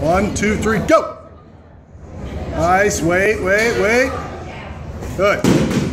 One, two, three, go. Nice. Wait, wait, wait. Good.